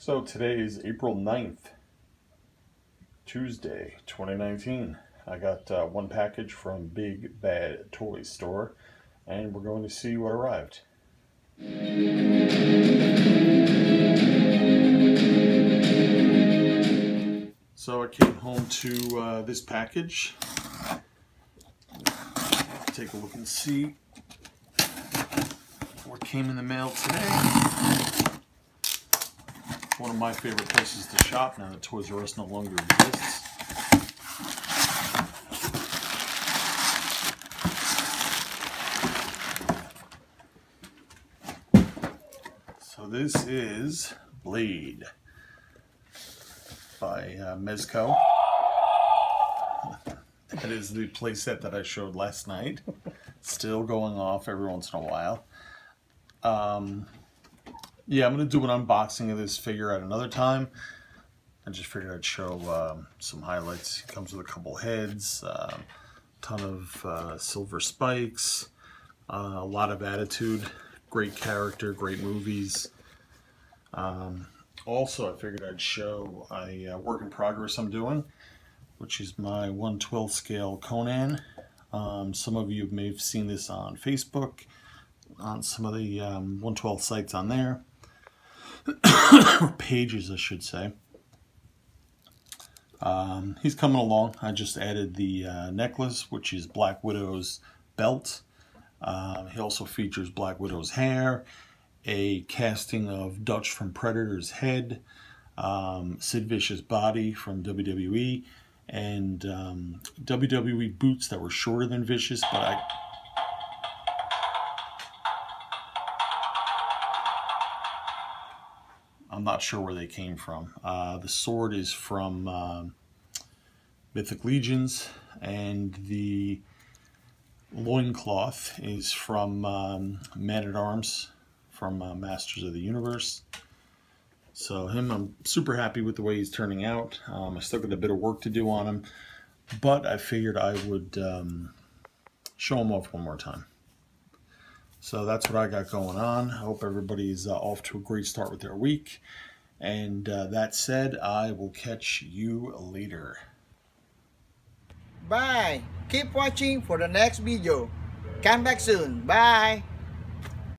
So today is April 9th, Tuesday, 2019. I got uh, one package from Big Bad Toy Store, and we're going to see what arrived. So I came home to uh, this package. Take a look and see what came in the mail today one of my favorite places to shop now that Toys R Us no longer exists. So this is Blade by uh, Mezco. That is the playset that I showed last night. Still going off every once in a while. Um, yeah, I'm going to do an unboxing of this figure at another time. I just figured I'd show um, some highlights. Comes with a couple heads, a um, ton of uh, silver spikes, uh, a lot of attitude, great character, great movies. Um, also, I figured I'd show a uh, work in progress I'm doing, which is my 112 scale Conan. Um, some of you may have seen this on Facebook, on some of the um, 112 sites on there pages, I should say. Um, he's coming along. I just added the uh, necklace, which is Black Widow's belt. Uh, he also features Black Widow's hair, a casting of Dutch from Predator's head, um, Sid Vicious body from WWE, and um, WWE boots that were shorter than Vicious, but I I'm not sure where they came from. Uh, the sword is from uh, Mythic Legions, and the loincloth is from um, Man at Arms from uh, Masters of the Universe. So him, I'm super happy with the way he's turning out. Um, I still got a bit of work to do on him, but I figured I would um, show him off one more time. So that's what I got going on. I hope everybody's uh, off to a great start with their week. And uh, that said, I will catch you later. Bye. Keep watching for the next video. Come back soon. Bye.